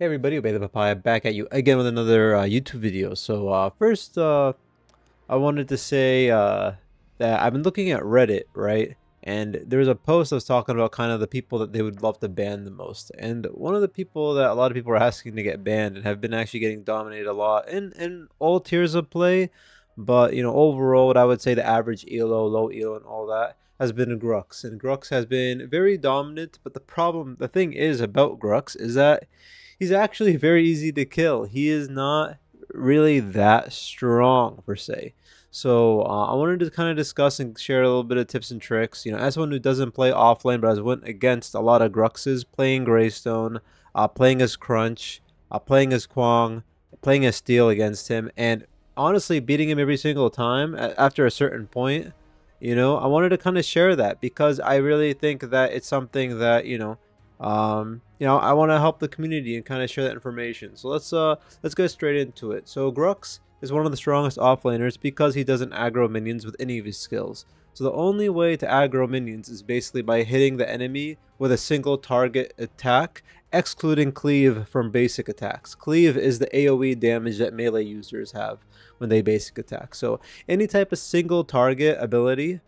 Hey everybody, Obey the Papaya back at you again with another uh, YouTube video. So uh, first, uh, I wanted to say uh, that I've been looking at Reddit, right? And there was a post that was talking about kind of the people that they would love to ban the most. And one of the people that a lot of people are asking to get banned and have been actually getting dominated a lot in, in all tiers of play. But, you know, overall, what I would say the average ELO, low ELO, and all that has been Grux. And Grux has been very dominant. But the problem, the thing is about Grux is that he's actually very easy to kill. He is not really that strong per se. So uh, I wanted to kind of discuss and share a little bit of tips and tricks. You know, as someone who doesn't play offlane, but has went against a lot of Gruxes, playing Greystone, uh, playing as Crunch, uh, playing as Kwang, playing as Steel against him, and honestly beating him every single time after a certain point. You know, I wanted to kind of share that because I really think that it's something that you know, um, you know, I want to help the community and kind of share that information. So let's uh let's get straight into it. So Grux is one of the strongest offlaners because he doesn't aggro minions with any of his skills. So the only way to aggro minions is basically by hitting the enemy with a single target attack, excluding cleave from basic attacks. Cleave is the AoE damage that melee users have when they basic attack. So any type of single target ability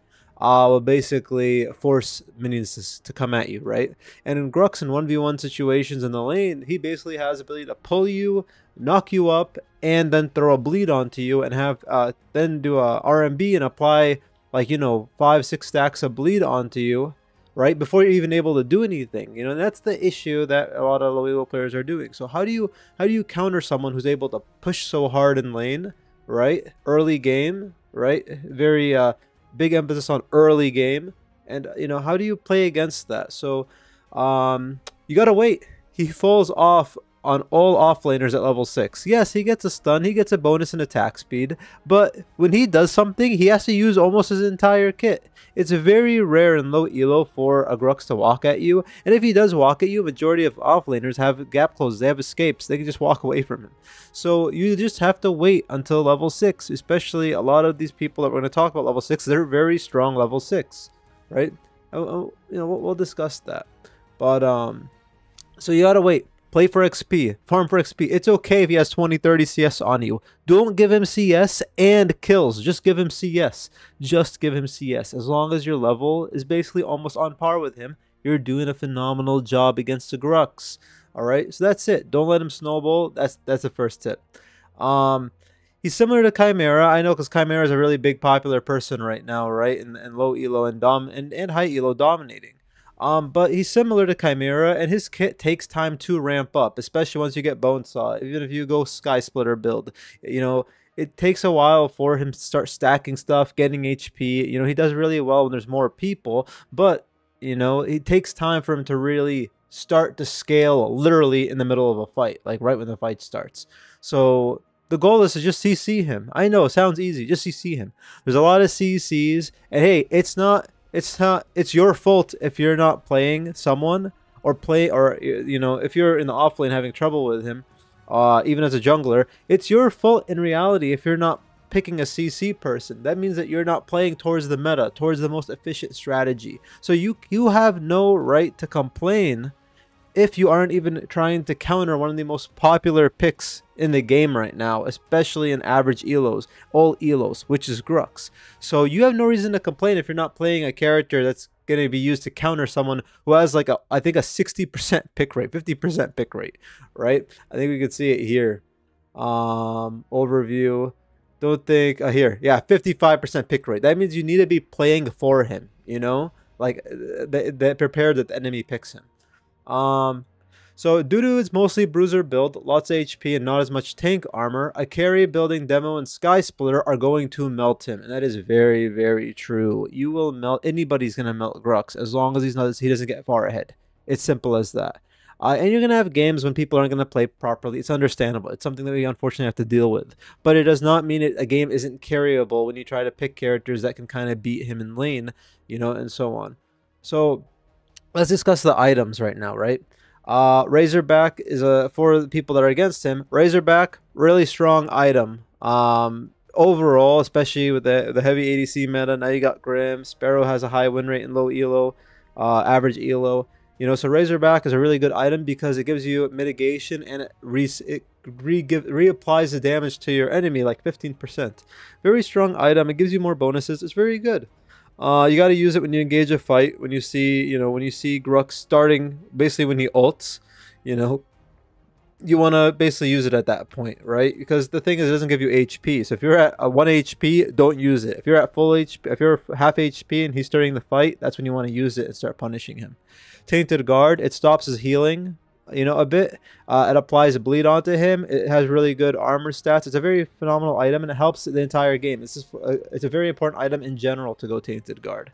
uh, will basically force minions to, to, come at you, right? And in Grux in 1v1 situations in the lane, he basically has the ability to pull you, knock you up, and then throw a bleed onto you and have uh, then do a RMB and apply like, you know, five, six stacks of bleed onto you, right? Before you're even able to do anything. You know, that's the issue that a lot of low elo players are doing. So how do you how do you counter someone who's able to push so hard in lane, right? Early game, right? Very uh big emphasis on early game. And you know, how do you play against that? So um, you gotta wait. He falls off on all offlaners at level 6. Yes, he gets a stun, he gets a bonus in attack speed, but when he does something, he has to use almost his entire kit. It's very rare in low elo for a Grux to walk at you, and if he does walk at you, majority of offlaners have gap closes, they have escapes, they can just walk away from him. So you just have to wait until level 6, especially a lot of these people that we're going to talk about level 6, they're very strong level 6, right? Oh, oh, you know, we'll discuss that. But, um, so you gotta wait. Play for XP. Farm for XP. It's okay if he has 20, 30 CS on you. Don't give him CS and kills. Just give him CS. Just give him CS. As long as your level is basically almost on par with him, you're doing a phenomenal job against the Grux. Alright, so that's it. Don't let him snowball. That's that's the first tip. Um, he's similar to Khaimera. I know because Khaimera is a really big popular person right now, right? And, and low elo and dom and, and high elo dominating. Um, but he's similar to Khaimera, and his kit takes time to ramp up, especially once you get Bonesaw. Even if you go Sky Splitter build, you know, it takes a while for him to start stacking stuff, getting HP. You know, he does really well when there's more people, but, you know, it takes time for him to really start to scale literally in the middle of a fight, like right when the fight starts. So the goal is to just CC him. I know, it sounds easy. Just CC him. There's a lot of CCs, and hey, it's not it's not it's your fault if you're not playing someone or play or you know if you're in the offlane having trouble with him uh, even as a jungler it's your fault in reality if you're not picking a cc person. That means that you're not playing towards the meta towards the most efficient strategy. So you you have no right to complain if you aren't even trying to counter one of the most popular picks in the game right now, especially in average elos, all elos, which is Grux. So you have no reason to complain if you're not playing a character that's going to be used to counter someone who has like a, I think a 60% pick rate, 50% pick rate, right? I think we can see it here. Um, overview. Don't think, uh, here, yeah, 55% pick rate. That means you need to be playing for him, you know? Like, uh, that prepared that the enemy picks him. Um, so due to its mostly bruiser build, lots of HP and not as much tank armor, a carry building demo and sky splitter are going to melt him. And that is very, very true. You will melt anybody's gonna melt Grux as long as he's not he doesn't get far ahead. It's simple as that. Uh, and you're going to have games when people aren't going to play properly. It's understandable. It's something that we unfortunately have to deal with. But it does not mean it, a game isn't carryable when you try to pick characters that can kind of beat him in lane, you know, and so on. So let's discuss the items right now, right? Uh, Razorback is a for the people that are against him. Razorback, really strong item. Um, overall, especially with the the heavy ADC meta. Now you got Grim. Sparrow has a high win rate and low elo, uh, average elo. You know, so Razorback is a really good item because it gives you mitigation and it, re- it re- give, reapplies the damage to your enemy like 15%. Very strong item. It gives you more bonuses. It's very good. Uh, you got to use it when you engage a fight. When you see, you know, when you see Grux starting, basically when he ults, you know, you want to basically use it at that point, right? Because the thing is, it doesn't give you HP. So if you're at a 1 HP, don't use it. If you're at full HP, if you're half HP and he's starting the fight, that's when you want to use it and start punishing him. Tainted Guard, it stops his healing, you know, a bit. Uh, it applies a bleed onto him. It has really good armor stats. It's a very phenomenal item and it helps the entire game. A, it's a very important item in general to go Tainted Guard.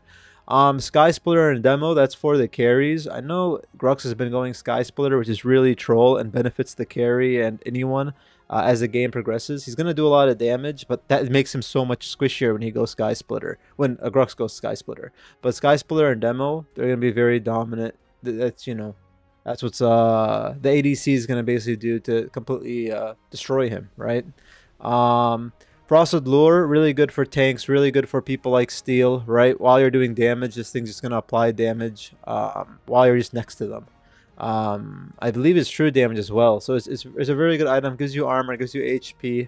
Um, Sky Splitter and Demo, that's for the carries. I know Grux has been going Sky Splitter, which is really troll and benefits the carry and anyone uh, as the game progresses. He's going to do a lot of damage, but that makes him so much squishier when he goes Sky Splitter, when a Grux goes Sky Splitter. But Sky Splitter and Demo, they're going to be very dominant. That's, you know, that's what's uh the ADC is going to basically do to completely uh, destroy him, right? Um, Frosted Lure, really good for tanks, really good for people like Steel, right? While you're doing damage, this thing's just going to apply damage um, while you're just next to them. Um, I believe it's true damage as well. So it's, it's, it's, a very good item. Gives you armor, gives you HP.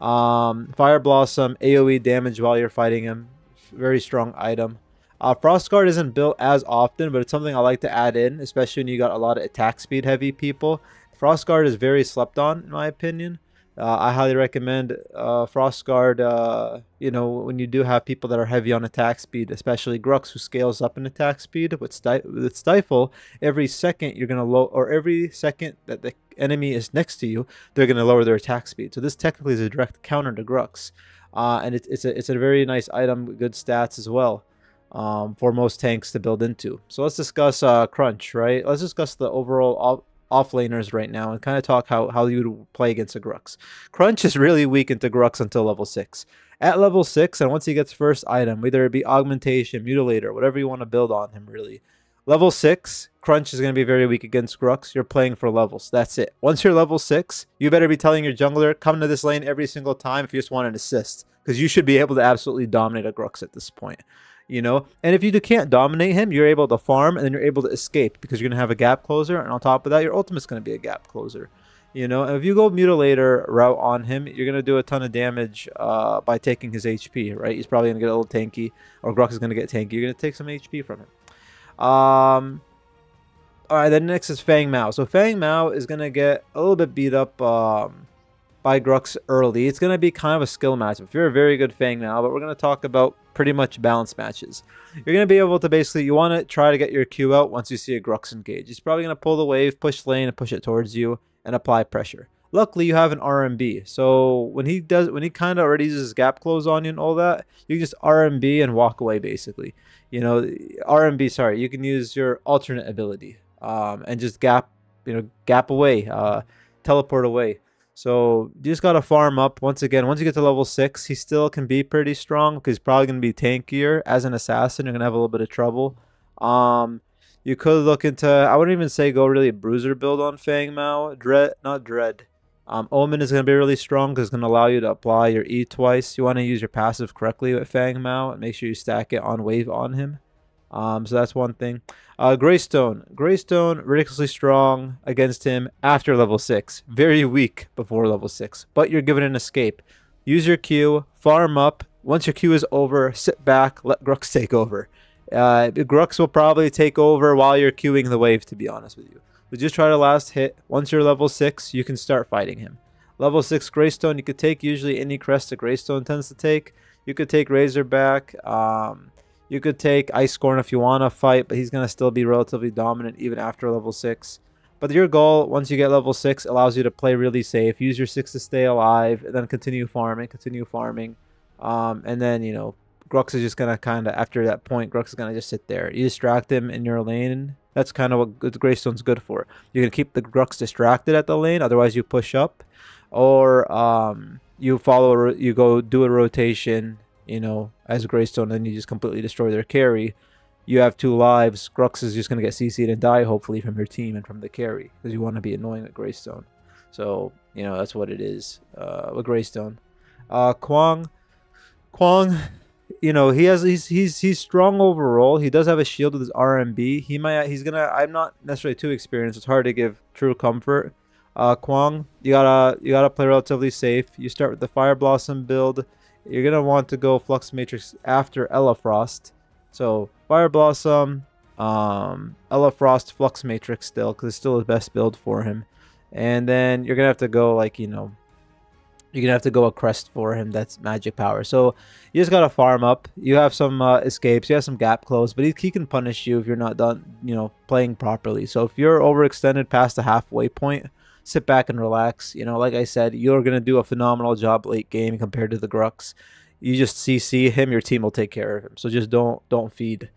Um, Fire Blossom, AoE damage while you're fighting him. Very strong item. Uh, Frost Guard isn't built as often, but it's something I like to add in, especially when you got a lot of attack speed heavy people. Frost Guard is very slept on, in my opinion. Uh, I highly recommend uh, Frostguard. Uh, you know, when you do have people that are heavy on attack speed, especially Grux, who scales up in attack speed with, with Stifle, every second you're gonna low, or every second that the enemy is next to you, they're gonna lower their attack speed. So this technically is a direct counter to Grux, uh, and it, it's a it's a very nice item, good stats as well. Um, for most tanks to build into. So let's discuss uh, Crunch, right? Let's discuss the overall offlaners right now and kind of talk how, how you would play against a Grux. Crunch is really weak into Grux until level 6. At level 6, and once he gets first item, whether it be Augmentation, Mutilator, whatever you want to build on him, really. Level 6, Crunch is going to be very weak against Grux. You're playing for levels. That's it. Once you're level 6, you better be telling your jungler, come to this lane every single time if you just want an assist. Because you should be able to absolutely dominate a Grux at this point you know. And if you can't dominate him, you're able to farm and then you're able to escape because you're gonna have a gap closer, and on top of that, your ultimate's gonna be a gap closer. You know, and if you go mutilator route on him, you're gonna do a ton of damage uh, by taking his HP. Right? He's probably gonna get a little tanky, or Grux is gonna get tanky. You're gonna take some HP from him. Um. All right, then next is Feng Mao. So Feng Mao is gonna get a little bit beat up. Um, by Grux early. It's going to be kind of a skill match. If you're a very good Feng Mao, but we're going to talk about pretty much balance matches. You're going to be able to basically, you want to try to get your Q out once you see a Grux engage. He's probably going to pull the wave, push lane, and push it towards you, and apply pressure. Luckily, you have an RMB, so when he does, when he kind of already uses gap close on you and all that, you just RMB and walk away basically. You know, RMB, sorry, you can use your alternate ability um, and just gap, you know, gap away, uh, teleport away. So you just gotta farm up once again. Once you get to level six, he still can be pretty strong because he's probably gonna be tankier as an assassin. You're gonna have a little bit of trouble. Um, you could look into. I wouldn't even say go really bruiser build on Feng Mao. Dread, not Dread. Um, Omen is going to be really strong because it's going to allow you to apply your E twice. You want to use your passive correctly with Feng Mao and make sure you stack it on wave on him. Um, so that's one thing. Uh, Greystone. Greystone, ridiculously strong against him after level 6. Very weak before level 6. But you're given an escape. Use your Q, farm up. Once your Q is over, sit back, let Grux take over. Uh, Grux will probably take over while you're queuing the wave, to be honest with you. But just try to last hit. Once you're level 6, you can start fighting him. Level 6 Greystone, you could take usually any crest that Greystone tends to take. You could take Razorback. Um, you could take Ice Icecorn if you want to fight, but he's going to still be relatively dominant even after level 6. But your goal, once you get level 6, allows you to play really safe. Use your 6 to stay alive, and then continue farming, continue farming. Um, and then, you know, Grux is just going to kind of, after that point, Grux is going to just sit there. You distract him in your lane. That's kind of what Greystone's good for. You can keep the Grux distracted at the lane, otherwise you push up. Or um, you follow, you go do a rotation, you know, as a Greystone, and you just completely destroy their carry. You have two lives. Grux is just going to get CC'd and die, hopefully, from your team and from the carry, because you want to be annoying with Greystone. So, you know, that's what it is uh, with Greystone. Uh, Kwang, Kwang you know, he has he's he's he's strong overall. He does have a shield with his RMB. He might he's gonna. I'm not necessarily too experienced. It's hard to give true comfort. Uh, Kwang, you gotta you gotta play relatively safe. You start with the Fire Blossom build. You're gonna want to go Flux Matrix after Elafrost. So Fire Blossom, um, Elafrost, Flux Matrix still because it's still the best build for him. And then you're gonna have to go like you know you're gonna have to go a crest for him. That's magic power. So you just gotta farm up. You have some uh, escapes. You have some gap close but he, he can punish you if you're not done you know playing properly. So if you're overextended past the halfway point sit back and relax you know like i said you're gonna do a phenomenal job late game compared to the grux you just cc him your team will take care of him so just don't don't feed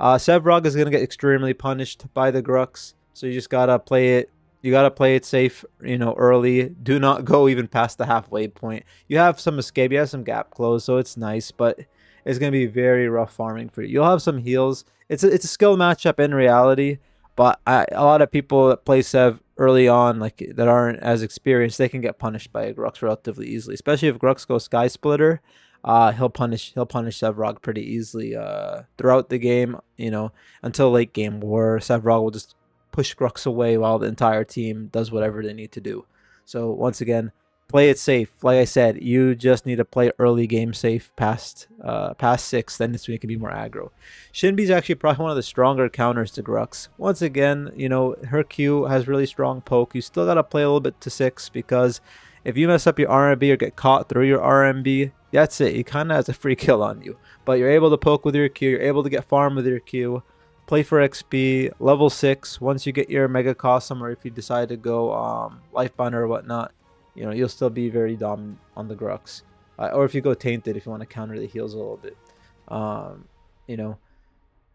uh sevarog is gonna get extremely punished by the grux so you just gotta play it you got to play it safe, you know, early. Do not go even past the halfway point. You have some escape, you have some gap close, so it's nice, but it's going to be very rough farming for you. You'll have some heals. It's a, it's a skill matchup in reality, but I, a lot of people that play Sev early on, like that aren't as experienced, they can get punished by a Grux relatively easily, especially if Grux goes Sky Splitter. Uh, he'll punish he'll punish Sevarog pretty easily uh, throughout the game, you know, until late game where Sevarog will just push Grux away while the entire team does whatever they need to do. So once again, play it safe. Like I said, you just need to play early game safe past uh, past six. Then this week can be more aggro. Shinbi is actually probably one of the stronger counters to Grux. Once again, you know her Q has really strong poke. You still gotta play a little bit to six because if you mess up your RMB or get caught through your RMB, that's it. He kind of has a free kill on you. But you're able to poke with your Q. You're able to get farm with your Q play for XP, level 6, once you get your Megacosm or if you decide to go um, Lifebinder or whatnot, you know, you'll still be very dominant on the Grux. Uh, or if you go Tainted, if you want to counter the heals a little bit. Um, you know,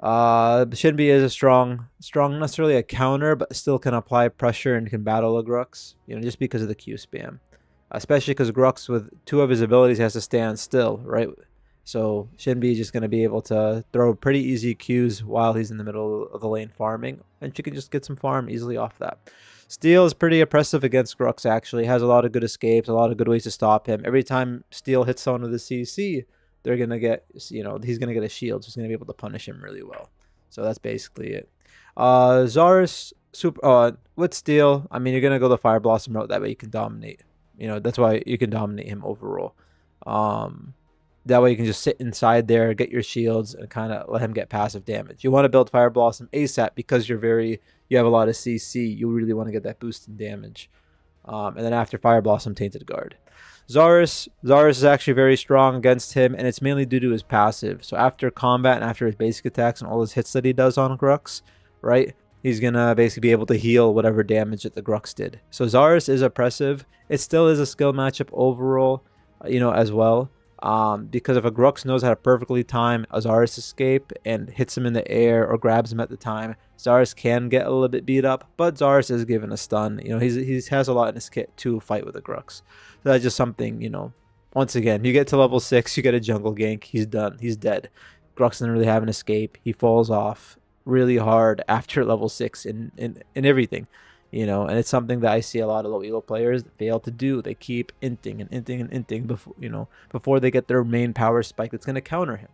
uh, Shinbi is a strong, strong, necessarily a counter, but still can apply pressure and can battle a Grux, you know, just because of the Q spam. Especially because Grux, with two of his abilities, has to stand still, right? So Shinbi is just going to be able to throw pretty easy Qs while he's in the middle of the lane farming, and she can just get some farm easily off that. Steel is pretty oppressive against Grux, actually. Has a lot of good escapes, a lot of good ways to stop him. Every time Steel hits someone with a CC, they're going to get, you know, he's going to get a shield, so he's going to be able to punish him really well. So that's basically it. Uh, Zarus, super, uh, with Steel, I mean, you're going to go the Fire Blossom route. That way you can dominate. You know, that's why you can dominate him overall. Um, that way you can just sit inside there, get your shields, and kind of let him get passive damage. You want to build Fire Blossom ASAP because you're very you have a lot of CC. You really want to get that boost in damage. Um, and then after Fire Blossom, Tainted Guard. Zarus, Zarus is actually very strong against him, and it's mainly due to his passive. So after combat and after his basic attacks and all his hits that he does on Grux, right, he's gonna basically be able to heal whatever damage that the Grux did. So Zarus is oppressive. It still is a skill matchup overall, you know, as well. Um, because if a Grux knows how to perfectly time a Zarus escape and hits him in the air or grabs him at the time, Zarus can get a little bit beat up, but Zarus is given a stun. You know, he's, he has a lot in his kit to fight with a Grux. So that's just something, you know, once again, you get to level 6, you get a jungle gank, he's done, he's dead. Grux doesn't really have an escape, he falls off really hard after level 6 in, in, in everything you know, and it's something that I see a lot of low elo players fail to do. They keep inting and inting and inting before you know before they get their main power spike that's going to counter him.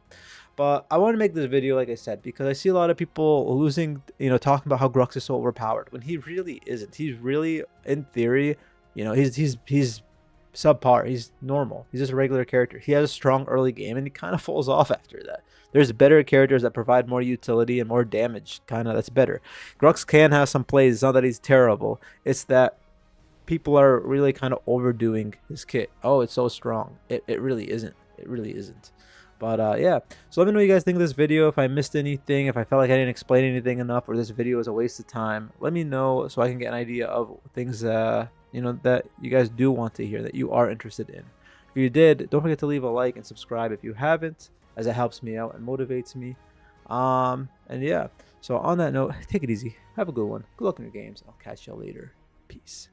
But I want to make this video, like I said, because I see a lot of people losing, you know, talking about how Grux is so overpowered when he really isn't. He's really, in theory, you know, he's he's he's subpar. He's normal. He's just a regular character. He has a strong early game and he kind of falls off after that. There's better characters that provide more utility and more damage. Kind of that's better. Grux can have some plays. It's not that he's terrible. It's that people are really kind of overdoing his kit. Oh, it's so strong. It, it really isn't. It really isn't. But uh, yeah, so let me know what you guys think of this video. If I missed anything, if I felt like I didn't explain anything enough, or this video was a waste of time, let me know so I can get an idea of things uh, you know that you guys do want to hear, that you are interested in. If you did, don't forget to leave a like and subscribe if you haven't, as it helps me out and motivates me. Um, and yeah, so on that note, take it easy. Have a good one. Good luck in your games. I'll catch y'all later. Peace.